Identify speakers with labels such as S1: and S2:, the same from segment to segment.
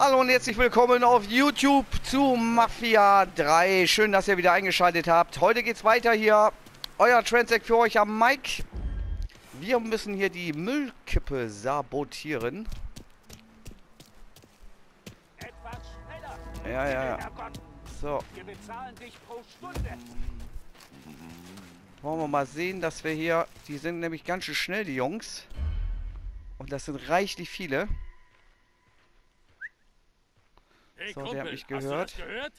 S1: Hallo und herzlich willkommen auf YouTube zu Mafia 3. Schön, dass ihr wieder eingeschaltet habt. Heute geht's weiter hier. Euer Transact für euch am Mike. Wir müssen hier die Müllkippe sabotieren. Ja, ja, ja. So. Wollen wir mal sehen, dass wir hier... Die sind nämlich ganz schön schnell, die Jungs. Und das sind reichlich viele.
S2: Hey,
S1: So,
S2: Kumpel,
S1: der hat mich
S2: Hast du
S1: gehört.
S2: das gehört?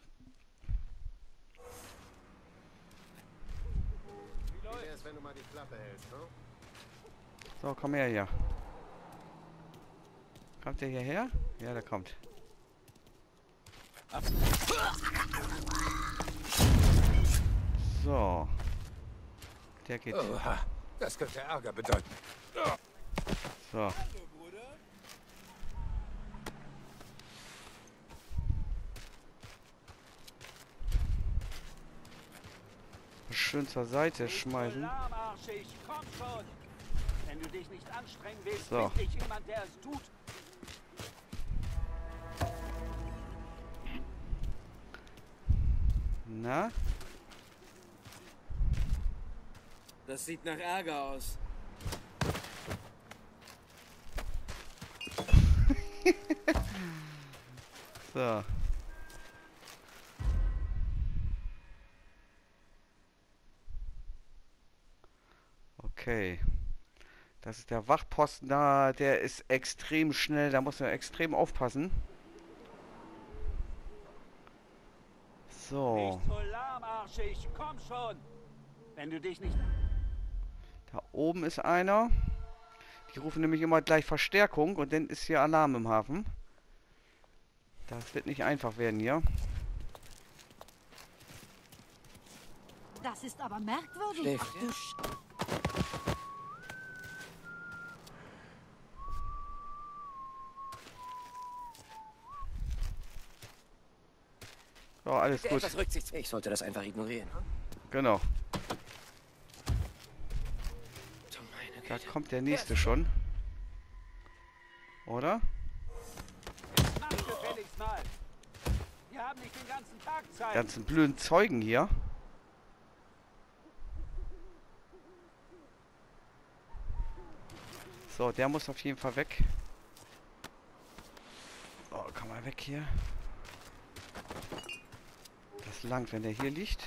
S3: Wie wär's, wenn du mal die Klappe hältst, ne?
S1: So, komm her hier. Kommt der hierher? Ja, der kommt. So. Der geht.
S3: Oha, das könnte Ärger bedeuten.
S1: So. Schön zur Seite schmeißen.
S4: Lahmarschig, komm schon! Wenn du dich nicht anstrengen willst,
S1: So.
S4: finde ich jemand, der es tut.
S1: Na?
S5: Das sieht nach Ärger aus.
S1: So. Okay. Das ist der Wachposten da, der ist extrem schnell, da muss man extrem aufpassen. So,
S4: Nicht so lahmarschig, komm schon! Wenn du dich nicht...
S1: da oben ist einer. Die rufen nämlich immer gleich Verstärkung und dann ist hier Alarm im Hafen. Das wird nicht einfach werden hier.
S6: Das ist aber merkwürdig.
S5: Schläft
S6: Ach,
S1: So, alles
S5: Der
S1: gut.
S5: etwas. Ich sollte das einfach ignorieren.
S1: Genau.
S5: Du meine
S1: Da kommt der nächste schon. Oder?
S4: Den ganzen
S1: blöden Zeugen hier. So, der muss auf jeden Fall weg. Oh, komm mal weg hier. Das langt, wenn der hier liegt.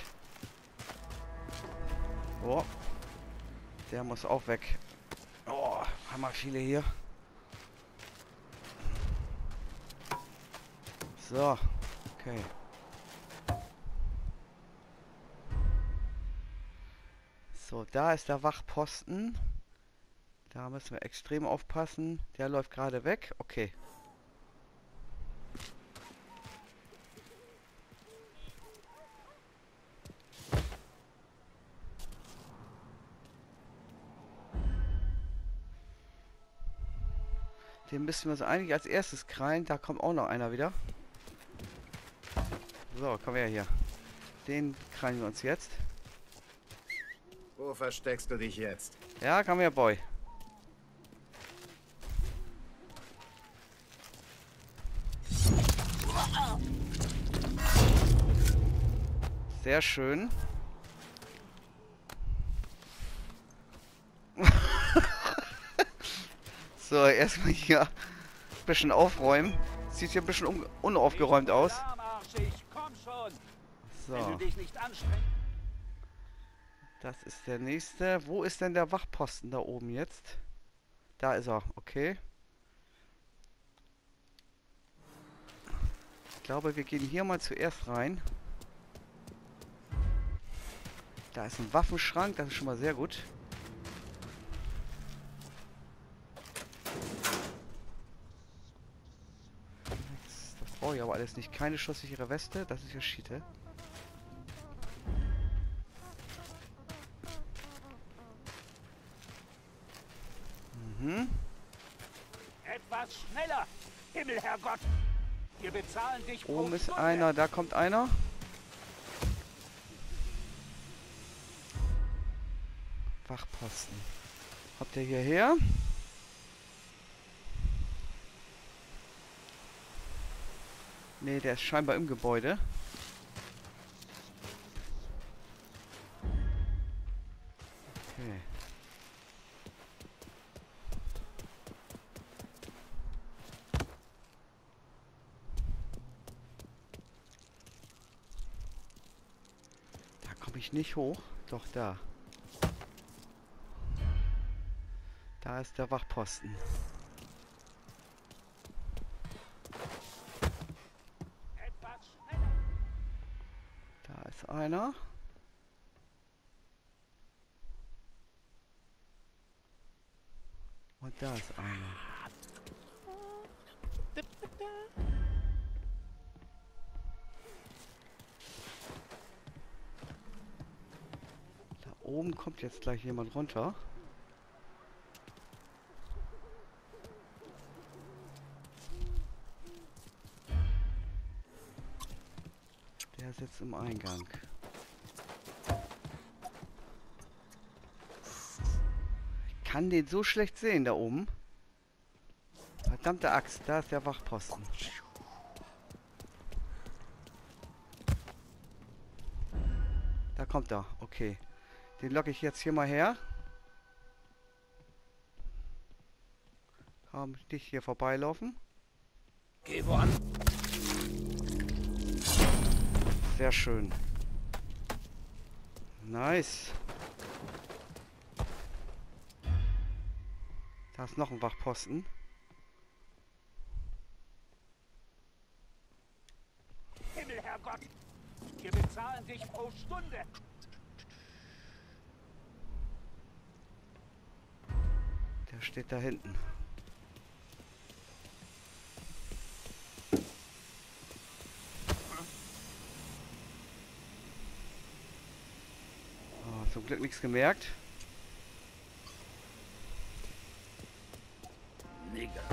S1: Oh. Der muss auch weg. Oh, haben wir viele hier. So, okay. So, da ist der Wachposten. Da müssen wir extrem aufpassen. Der läuft gerade weg. Okay. Den müssen wir so eigentlich als erstes krallen. Da kommt auch noch einer wieder. So, komm her hier. Den krallen wir uns jetzt.
S3: Wo versteckst du dich jetzt?
S1: Ja, komm her, Boy. Sehr schön. So, erstmal hier ein bisschen aufräumen. Sieht hier ein bisschen un unaufgeräumt aus. So, das ist der nächste. Wo ist denn der Wachposten da oben jetzt? Da ist er, okay. Ich glaube, wir gehen hier mal zuerst rein. Da ist ein Waffenschrank, das ist schon mal sehr gut. Das, das brauche ich aber alles nicht. Keine schusssichere Weste, das ist ja Schiete. Mhm.
S4: Etwas schneller! Himmelherrgott! Wir bezahlen dich pro
S1: Oben ist
S4: Stunde.
S1: einer, da kommt einer. Wachposten. Habt ihr hierher? Ne, der ist scheinbar im Gebäude. Da komme ich nicht hoch. Doch da. Da ist der Wachposten. Einer. Und da ist einer. Da oben kommt jetzt gleich jemand runter. Der sitzt im Eingang. Kann den so schlecht sehen da oben. Verdammte Axt, da ist der Wachposten. Da kommt er, okay. Den locke ich jetzt hier mal her. Komm, dich hier vorbeilaufen.
S5: Geh woan.
S1: Sehr schön. Nice. Da ist noch ein Wachposten.
S4: Himmel, Herrgott! Wir bezahlen dich pro Stunde.
S1: Der steht da hinten. Oh, zum Glück nichts gemerkt.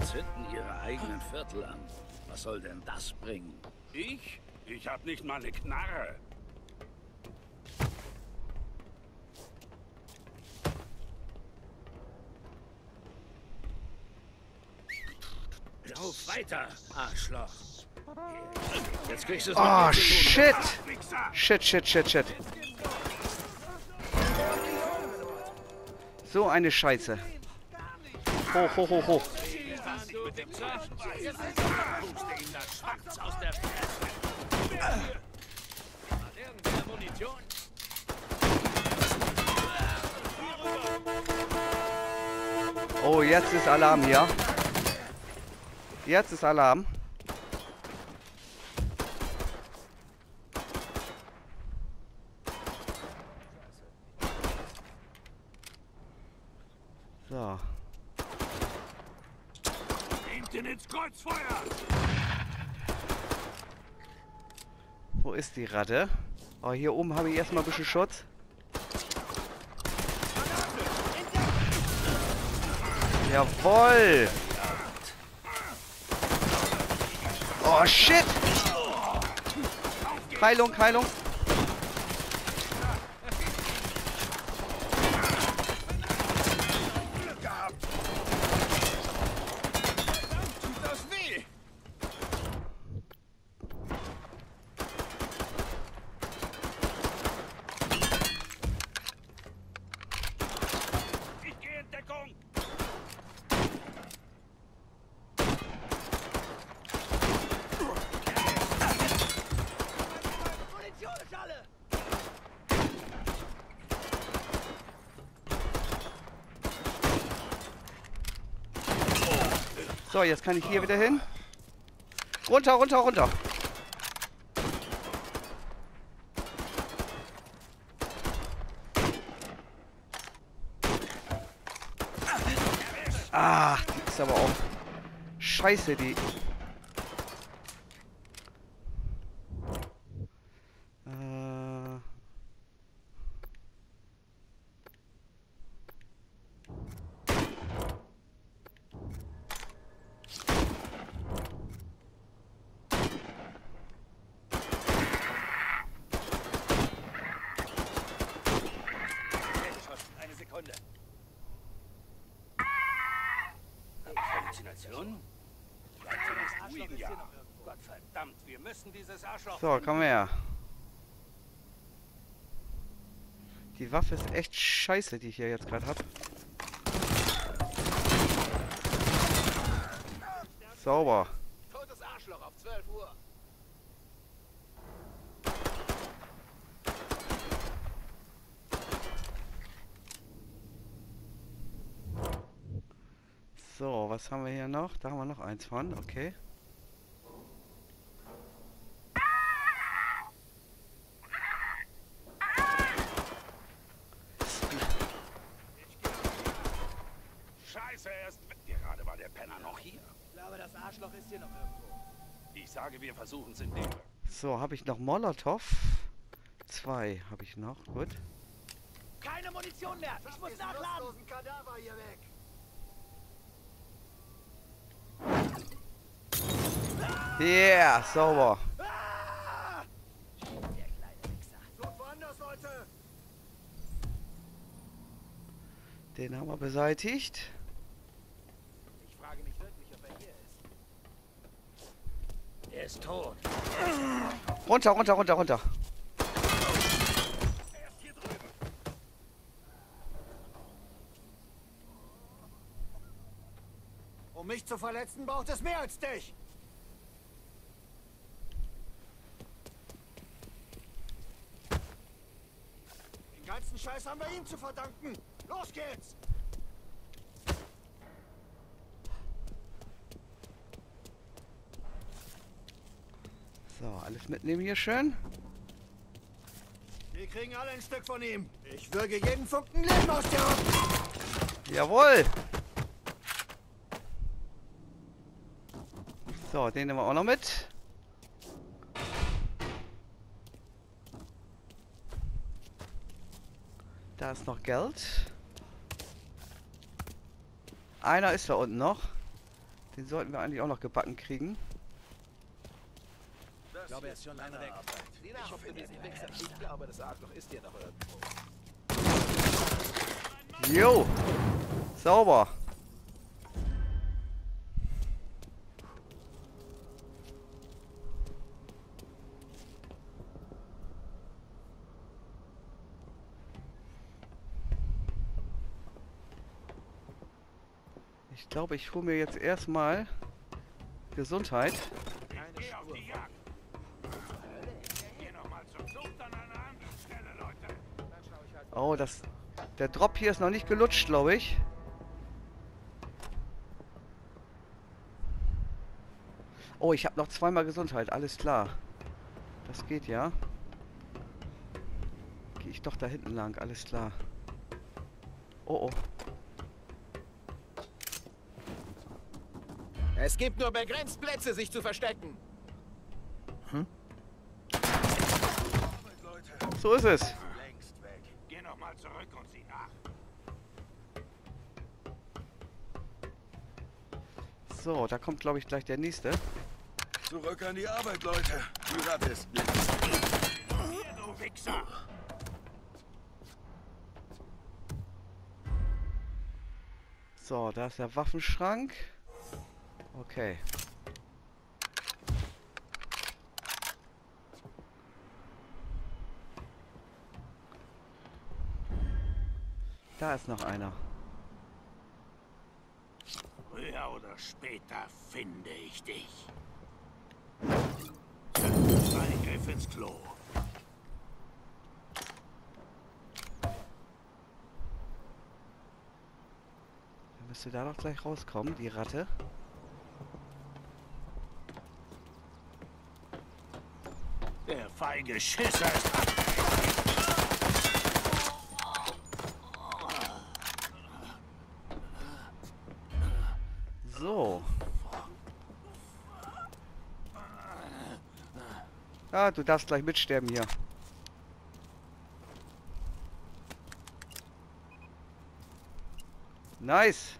S2: Zünden ihre eigenen Viertel an. Was soll denn das bringen?
S7: Ich? Ich hab nicht mal eine Knarre.
S2: Lauf weiter, Arschloch. Jetzt kriegst du es
S1: Oh, shit! Shit, shit, shit, shit. So eine Scheiße. Hoch, hoch, hoch, hoch.
S2: Mit dem. Puste ihm das Schwarz aus der Fresse. Munition?
S1: Oh, jetzt ist Alarm hier. Jetzt ist Alarm. So.
S7: Hinten ins Kreuzfeuer!
S1: Wo ist die Ratte? Oh, hier oben habe ich erstmal ein bisschen Schutz. Jawoll! Oh, shit! Heilung, Heilung.
S7: Ich gehe in Deckung!
S1: So, jetzt kann ich hier wieder hin. Runter, runter, runter. Ach, die ist aber auch scheiße, die. Äh,
S2: Eine Sekunde. Halluzination? Bleibt zunächst ruhig, ja.
S4: Gott verdammt, wir müssen dieses Arschloch.
S1: So, komm her. Die Waffe ist echt scheiße, die ich hier jetzt gerade habe. Sauber.
S5: Totes Arschloch auf 12 Uhr.
S1: So, was haben wir hier noch? Da haben wir noch eins von, okay.
S7: Scheiße, er ist weg. Gerade war der Penner noch hier.
S5: Ich glaube, das Arschloch ist hier noch irgendwo.
S7: Ich sage, wir versuchen es in dem.
S1: So, habe ich noch Molotow? Zwei habe ich noch, gut.
S5: Keine Munition mehr. Ich muss nachladen.
S3: Kadaver hier weg.
S1: Yeah, sauber.
S5: Der kleine Wichser.
S3: Sucht woanders, Leute.
S1: Den haben wir beseitigt.
S5: Ich frage mich wirklich, ob er hier ist.
S2: Er ist tot.
S1: Runter, runter, runter, runter.
S3: Um mich zu verletzen, braucht es mehr als dich. Den ganzen Scheiß haben wir ihm zu verdanken. Los geht's!
S1: So, alles mitnehmen hier schön.
S3: Wir kriegen alle ein Stück von ihm. Ich würge jeden Funken Leben aus dir ab.
S1: Jawohl. So, den nehmen wir auch noch mit. Da ist noch Geld. Einer ist da unten noch. Den sollten wir eigentlich auch noch gebacken kriegen.
S5: Ich glaube, er ist schon lange weg. Ich hoffe, diesen Wichser. Ich glaube, das Arschloch ist hier noch irgendwo.
S1: Jo! Sauber! Ich glaube, ich hole mir jetzt erstmal Gesundheit.
S7: Leute.
S1: Oh, das. Der Drop hier ist noch nicht gelutscht, glaube ich. Oh, ich habe noch zweimal Gesundheit, alles klar. Das geht ja. Gehe ich doch da hinten lang, alles klar. Oh oh.
S5: Es gibt nur begrenzt Plätze, sich zu verstecken.
S1: So ist es.
S7: Längst weg. Geh nochmal zurück und sieh nach.
S1: So, da kommt, glaube ich, gleich der nächste.
S8: Zurück an die Arbeit, Leute. Ratte ist.
S7: Hier, du Wichser.
S1: So, da ist der Waffenschrank. Okay. Da ist noch einer.
S7: Früher oder später finde ich dich. Ein Griff ins Klo.
S1: Müsste da doch gleich rauskommen, die Ratte.
S7: Feige Schisser ist ab.
S1: So. Ah, du darfst gleich mitsterben hier. Nice.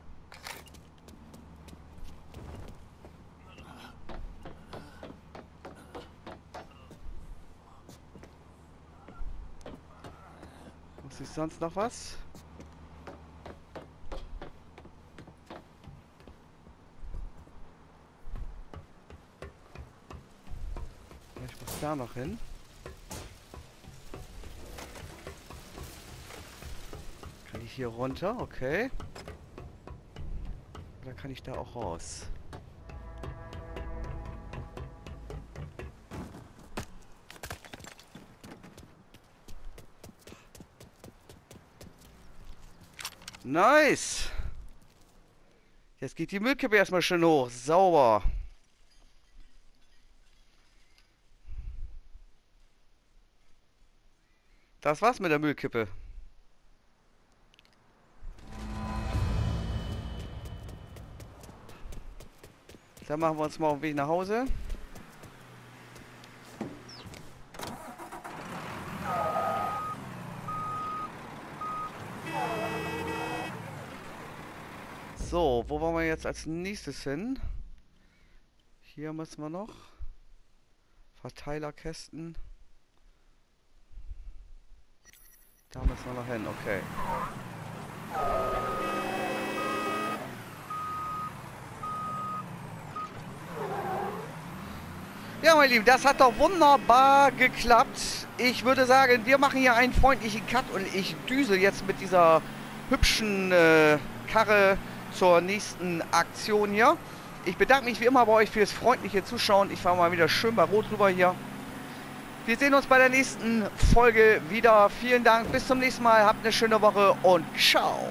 S1: Muss ich sonst noch was? da noch hin? Kann ich hier runter? Okay. Oder kann ich da auch raus? Nice! Jetzt geht die Müllkippe erstmal schön hoch. Sauber. Das war's mit der Müllkippe. Dann machen wir uns mal auf den Weg nach Hause. So, wo wollen wir jetzt als nächstes hin? Hier müssen wir noch. Verteilerkästen. Da müssen wir noch hin, okay. Ja, meine Lieben, das hat doch wunderbar geklappt. Ich würde sagen, wir machen hier einen freundlichen Cut und ich düse jetzt mit dieser hübschen äh, Karre zur nächsten Aktion hier. Ich bedanke mich wie immer bei euch fürs freundliche Zuschauen. Ich fahre mal wieder schön bei Rot rüber hier. Wir sehen uns bei der nächsten Folge wieder. Vielen Dank, bis zum nächsten Mal. Habt eine schöne Woche und ciao.